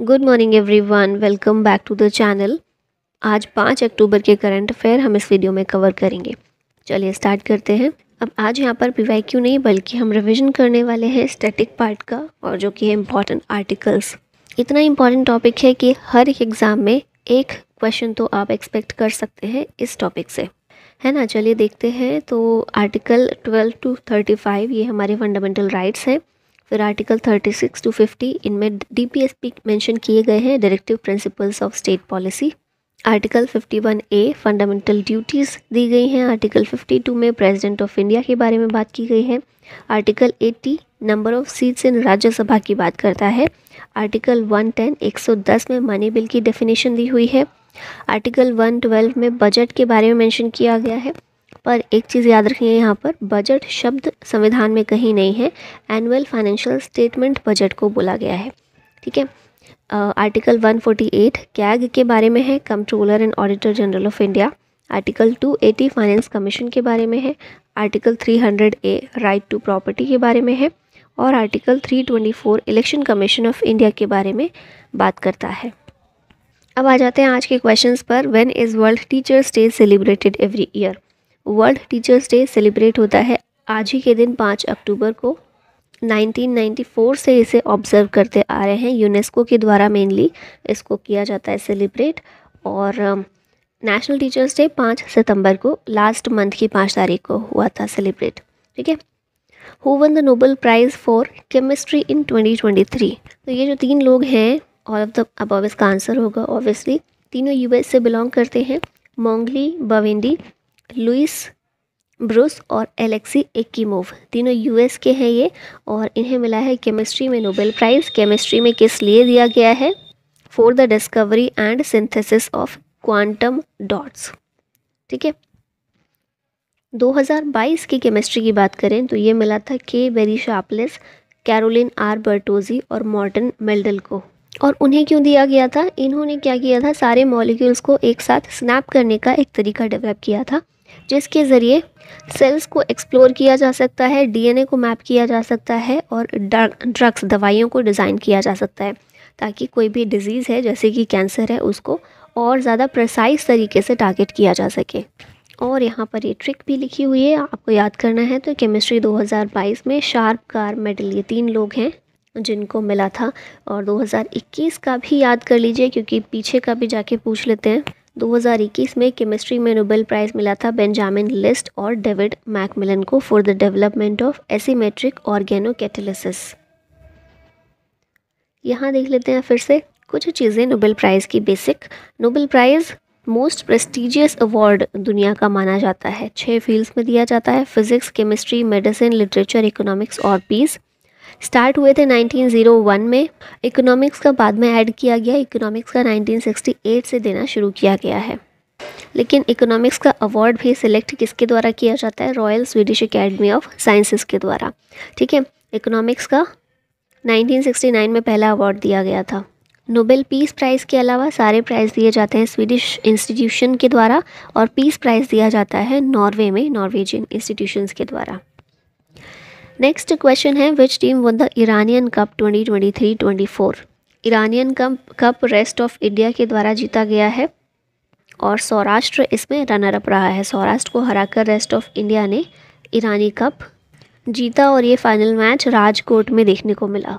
Good morning everyone welcome back to the channel आज पाँच अक्टूबर के करंट अफेयर हम इस वीडियो में कवर करेंगे। चलिए स्टार्ट करते हैं। अब आज यहाँ पर पी क्यू नहीं, बल्कि हम रिवीजन करने वाले हैं स्टैटिक पार्ट का और जो कि है इंपॉर्टेंट आर्टिकल्स इतना इंपॉर्टेंट टॉपिक है कि हर एक एग्ज़ाम में एक क्वेश्चन तो आप एक्सपेक्ट कर सकते हैं इस टॉपिक से। है ना? चलिए देखते हैं। तो article twelve to thirty five ये हमारे फंडामेंटल राइट्स हैं। फिर आर्टिकल 36 टू 50 इनमें डीपीएसपी मेंशन किए गए हैं directive principles of state policy article 51 A fundamental duties दी गई हैं। आर्टिकल 52 में प्रेसिडेंट ऑफ़ इंडिया के बारे में बात की गई है। Article 80 number of seats in Rajya Sabha की बात करता है। आर्टिकल 110 110 में मनी बिल की डेफिनेशन दी हुई है। आर्टिकल 112 में बजट के बारे में मेंशन किया गया है। पर एक चीज़ याद रखिए, यहाँ पर बजट शब्द संविधान में कहीं नहीं है। एनुअल फाइनेंशियल स्टेटमेंट बजट को बोला गया है। ठीक है? आर्टिकल 148 कैग के बारे में है controller and auditor general of India article 280 finance commission के बारे में है। Article 300 A right to property के बारे में है। और article 324 election commission of India के बारे में बात करता है। अब आ जाते हैं आज के क्वेश्चंस पर। When is World Teachers Day celebrated every year World Teachers Day celebrate होता है आज ही के दिन पाँच अक्टूबर को। 1994 से इसे ऑब्ज़र्व करते आ रहे हैं। यूनेस्को के द्वारा मेनली इसको किया जाता है सेलिब्रेट। और नेशनल टीचर्स डे पाँच सितंबर को लास्ट मंथ की पाँच तारीख को हुआ था सेलिब्रेट। ठीक है? Who won the Nobel prize for chemistry in 2023 तो ये जो तीन लोग हैं ऑल ऑफ़ द अब इसका आंसर होगा ऑब्वियसली तीनों यूएस से बिलोंग करते हैं। मोंगली, बवेंडी लुइस, ब्रूस और एलेक्सी एकीमोव। तीनों यूएस के हैं ये, और इन्हें मिला है केमिस्ट्री में नोबेल प्राइज़। केमिस्ट्री में किस लिए दिया गया है? For the discovery and synthesis of quantum dots ठीक है? 2022 की केमिस्ट्री की बात करें तो ये मिला था के Barry Sharpless, Carolyn R Bertozzi और मॉर्टन मेल्डल को। और उन्हें क्यों दिया गया था? इन्होंने क्या किया था? सारे मॉलिक्यूल्स को एक साथ स्नैप करने का एक तरीका डेवलप किया था। जिसके ज़रिए सेल्स को एक्सप्लोर किया जा सकता है डीएनए को मैप किया जा सकता है और ड्रग्स दवाइयों को डिज़ाइन किया जा सकता है ताकि कोई भी डिज़ीज़ है, जैसे कि कैंसर है, उसको और ज़्यादा प्रसाइज तरीके से टारगेट किया जा सके। और यहाँ पर ये ट्रिक भी लिखी हुई है, आपको याद करना है तो केमिस्ट्री 2022 में शार्प कार मेडल ये तीन लोग हैं, जिनको मिला था। और 2021 का भी याद कर लीजिए, क्योंकि पीछे का भी जाके पूछ लेते हैं। 2021 में केमिस्ट्री में नोबेल प्राइज़ मिला था बेंजामिन लिस्ट और डेविड मैकमिलन को for the development of asymmetric organocatalysis यहाँ देख लेते हैं फिर से कुछ चीज़ें नोबेल प्राइज़ की basic. Nobel prize most prestigious award दुनिया का माना जाता है। छः फील्ड्स में दिया जाता है, physics, chemistry, medicine, literature, economics और पीस। स्टार्ट हुए थे 1901 में। इकोनॉमिक्स का बाद में ऐड किया गया। इकोनॉमिक्स का 1968 से देना शुरू किया गया है। लेकिन इकोनॉमिक्स का अवार्ड भी सिलेक्ट किसके द्वारा किया जाता है? Royal Swedish Academy of Sciences के द्वारा। ठीक है? इकोनॉमिक्स का 1969 में पहला अवार्ड दिया गया था। नोबेल पीस प्राइज़ के अलावा सारे प्राइज़ दिए जाते हैं स्वीडिश इंस्टीट्यूशन के द्वारा और पीस प्राइज़ दिया जाता है नॉर्वे में, नॉर्वेजियन इंस्टीट्यूशंस के द्वारा। नेक्स्ट क्वेश्चन है which team won the Iranian cup 2023-24 Iranian cup cup rest of India के द्वारा जीता गया है और सौराष्ट्र इसमें रनर अप रहा है। सौराष्ट्र को हराकर रेस्ट ऑफ़ इंडिया ने ईरानी कप जीता और ये फाइनल मैच राजकोट में देखने को मिला।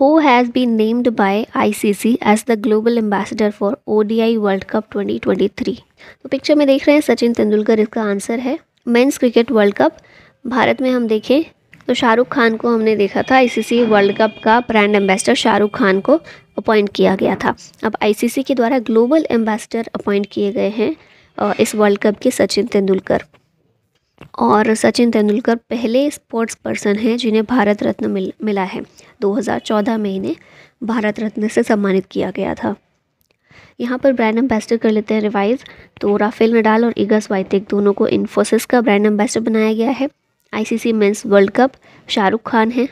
Who has been named by ICC as the global ambassador for ODI World Cup 2023 तो पिक्चर में देख रहे हैं, सचिन तेंदुलकर इसका आंसर है। Men's cricket World Cup Bharat में हम देखें तो शाहरुख खान को हमने देखा था आईसीसी वर्ल्ड कप का ब्रांड एम्बेसडर शाहरुख खान को अपॉइंट किया गया था। अब आईसीसी के द्वारा ग्लोबल एम्बेसडर अपॉइंट किए गए हैं इस वर्ल्ड कप के सचिन तेंदुलकर। और सचिन तेंदुलकर पहले स्पोर्ट्स पर्सन हैं जिन्हें भारत रत्न मिल, मिला है। 2014 में इन्हें भारत रत्न से सम्मानित किया गया था। यहाँ पर ब्रांड एम्बेसडर कर लेते हैं रिवाइज तो राफेल नडाल और ईगस वाइतेक दोनों को इन्फोसिस का ब्रांड एम्बेसडर बनाया गया है। ICC men's World Cup, Shahrukh Khan है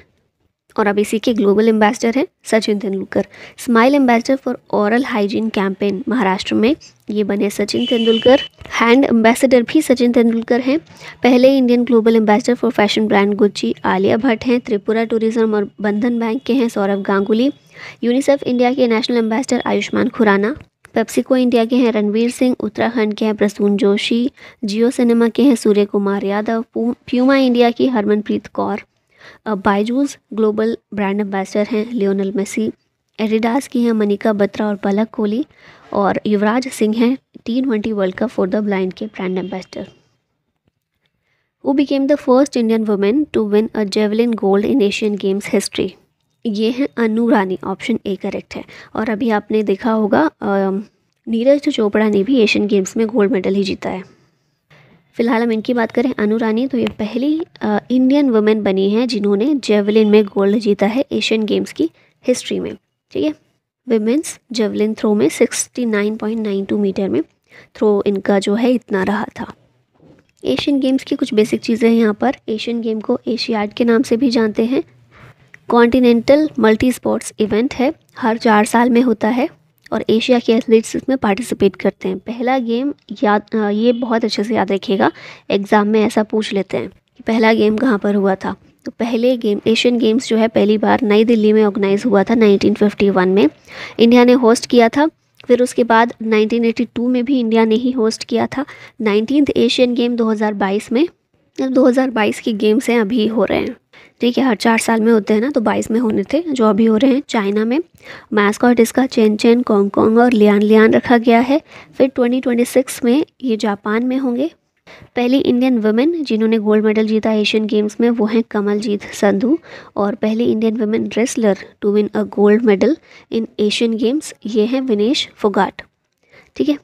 और अब इसी के ग्लोबल एम्बेसडर हैं Sachin Tendulkar. Smile ambassador for oral hygiene campaign Maharashtra में, ये बने सचिन तेंदुलकर। हैंड एम्बेसडर भी सचिन तेंदुलकर हैं। पहले Indian global ambassador for fashion brand Gucci Alia Bhatt हैं, त्रिपुरा टूरिज़्म और बंधन बैंक के हैं सौरभ गांगुली। यूनिसेफ इंडिया के national ambassador Ayushmann Khurrana. PepsiCo India के हैं रणवीर सिंह, उत्तराखंड के हैं प्रसून जोशी, जियो सिनेमा के हैं सूर्य कुमार यादव प्यूमा इंडिया की Harmanpreet Kaur. Byju's global brand ambassador हैं लियोनल मेसी, एडिडास की हैं मनिका बत्रा और पलक कोहली, और युवराज सिंह हैं T twenty World Cup for the blind के brand ambassador. Who became the first Indian women to win a javelin gold in Asian games history ये हैं अनु रानी option A correct है। और अभी आपने देखा होगा नीरज चोपड़ा ने भी एशियन गेम्स में गोल्ड मेडल ही जीता है। फ़िलहाल हम इनकी बात करें अनु रानी तो ये पहली इंडियन वुमेन बनी है जिन्होंने जेवलिन में गोल्ड जीता है एशियन गेम्स की हिस्ट्री में। ठीक है? विमेंस जेवलिन थ्रो में 69.92 मीटर में थ्रो इनका जो है इतना रहा था। एशियन गेम्स की कुछ बेसिक चीज़ें हैं यहाँ पर। एशियन गेम को एशियाड के नाम से भी जानते हैं। कॉन्टिनेंटल मल्टी स्पोर्ट्स इवेंट है, हर चार साल में होता है और एशिया के एथलीट्स इसमें पार्टिसिपेट करते हैं। पहला गेम याद ये बहुत अच्छे से याद रखिएगा, एग्ज़ाम में ऐसा पूछ लेते हैं कि पहला गेम कहाँ पर हुआ था। तो पहले गेम, एशियन गेम्स जो है, पहली बार नई दिल्ली में ऑर्गेनाइज हुआ था 1951 में। इंडिया ने होस्ट किया था, फिर उसके बाद 1982 में भी इंडिया ने ही होस्ट किया था। नाइनटीन एशियन गेम 2022 में 2022 के गेम्स हैं, अभी हो रहे हैं। ठीक है, हर चार साल में होते हैं ना तो बाईस में होने थे, जो अभी हो रहे हैं, चाइना में। मैस्कॉट इसका चेन चेन कॉन्ग और लियान लियान रखा गया है। फिर 2026 में ये जापान में होंगे। पहली इंडियन वुमेन जिन्होंने गोल्ड मेडल जीता एशियन गेम्स में, वो हैं कमलजीत संधू। और पहली Indian women wrestler to win a gold medal in Asian games ये हैं विनेश फोगाट। ठीक है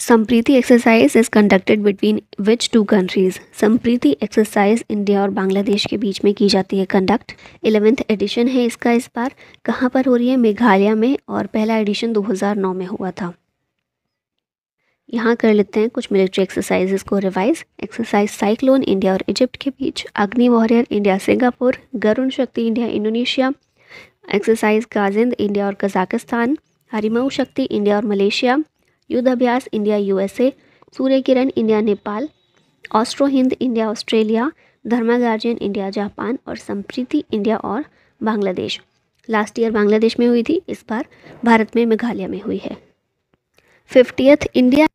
Sampriti exercise is conducted between which two countries Sampriti exercise India और बांग्लादेश के बीच में की जाती है कंडक्ट एलेवेंथ एडिशन है इसका इस बार. कहाँ पर हो रही है? मेघालय में और पहला एडिशन 2009 में हुआ था। यहाँ कर लेते हैं कुछ मिलिट्री एक्सरसाइजेस को रिवाइज एक्सरसाइज साइक्लोन इंडिया और इजिप्ट के बीच. Agni warrior India Singapore Garuda Shakti India Indonesia exercise Kazind India और कजाकिस्तान हरिमऊ शक्ति इंडिया और Malaysia Yudh Abhyas India USA Surya Kiran India, Nepal Austra Hind India, Australia Dharma guardian India, Japan और Sampriti India और Bangladesh. Last year Bangladesh में हुई थी, इस बार भारत में मेघालय में हुई है। Fiftieth India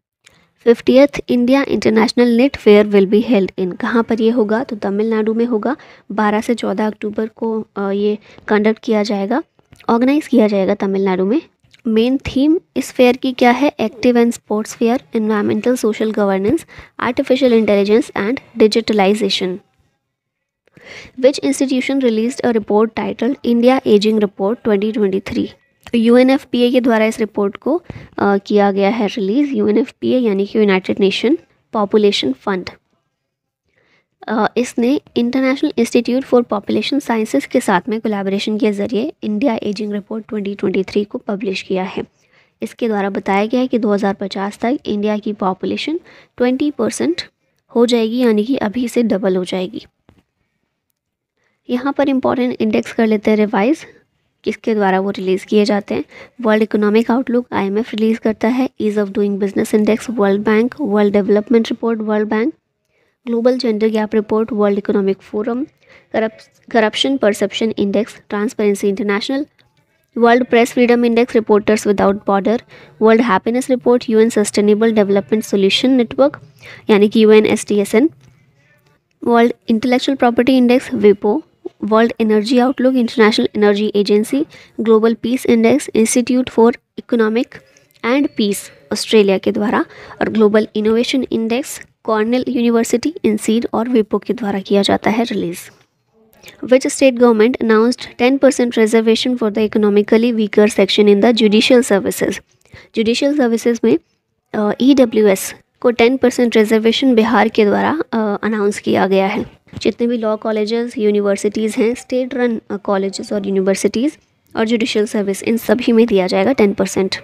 fiftieth India international net fair will be held in कहाँ पर ये होगा? तो तमिलनाडु में होगा। 12 से 14 अक्टूबर को ये कंडक्ट किया जाएगा। ऑर्गेनाइज किया जाएगा तमिलनाडु में। मेन थीम इस फेयर की क्या है? Active and sports fair environmental social governance artificial intelligence and digitalization which institution release a report title India ageing report 2023 यू के द्वारा इस रिपोर्ट को आ, किया गया है रिलीज़ यूएनएफपीए यानी कि यूनाइटेड नेशन पॉपुलेशन फंड इसने international institute for population sciences के साथ में कोलैबोरेशन के ज़रिए इंडिया एजिंग रिपोर्ट 2023 को पब्लिश किया है। इसके द्वारा बताया गया है कि 2050 तक इंडिया की पॉपुलेशन 20 परसेंट हो जाएगी, यानी कि अभी से डबल हो जाएगी। यहाँ पर इंपॉर्टेंट इंडेक्स कर लेते हैं रिवाइज किसके द्वारा वो रिलीज़ किए जाते हैं। World Economic Outlook IMF release करता है। Ease of doing business index World Bank World Development Report World Bank global gender gap report World Economic Forum corruption perception index Transparency International world press freedom index Reporters Without Border world happiness report UN sustainable development solution network यानी कि UN S T S N world intellectual property index विपो world energy outlook International Energy Agency global peace index institute for economic and peace Australia के द्वारा, और global innovation index Cornell University INSEAD और विपो के द्वारा किया जाता है release. Which state government announced ten percent reservation for the economically weaker section in the judicial services judicial services में ई डब्ल्यू एस को टेन परसेंट रिजर्वेशन बिहार के द्वारा अनाउंस uh, किया गया है। जितने भी लॉ कॉलेजेस यूनिवर्सिटीज़ हैं स्टेट रन कॉलेजेस और यूनिवर्सिटीज़ और जुडिशल सर्विस इन सभी में दिया जाएगा टेन परसेंट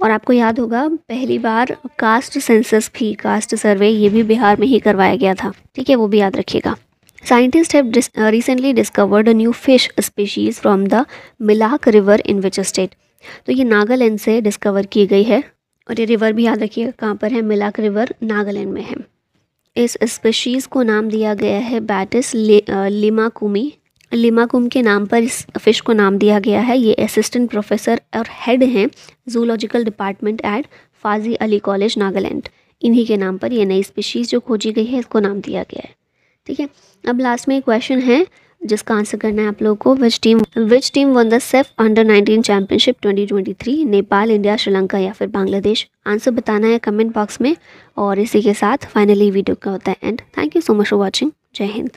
और आपको याद होगा, पहली बार कास्ट सेंसस भी कास्ट सर्वे ये भी बिहार में ही करवाया गया था। ठीक है, वो भी याद रखिएगा। Scientist have recently discovered a new fish species from the Milak river in which state तो ये नागालैंड से डिस्कवर की गई है, और ये रिवर भी याद रखिएगा, कहाँ पर है? मिलाक रिवर नागालैंड में है। इस स्पीशीज़ को नाम दिया गया है बैटिस लिमाकुमी लिमाकुम के नाम पर इस फ़िश को नाम दिया गया है। ये असिस्टेंट प्रोफेसर और हेड हैं zoological department at Fazl Ali college Nagaland इन्हीं के नाम पर ये नई स्पीशीज़ जो खोजी गई है, इसको नाम दिया गया है। ठीक है? अब लास्ट में एक क्वेश्चन है, जिसका आंसर करना है आप लोगों को। Which team which team won the SAFF under 19 championship 2023 Nepal, India, Sri Lanka या फिर बांग्लादेश? आंसर बताना है कमेंट बॉक्स में और इसी के साथ फाइनली वीडियो का होता है and thank you so much for watching Jai Hind.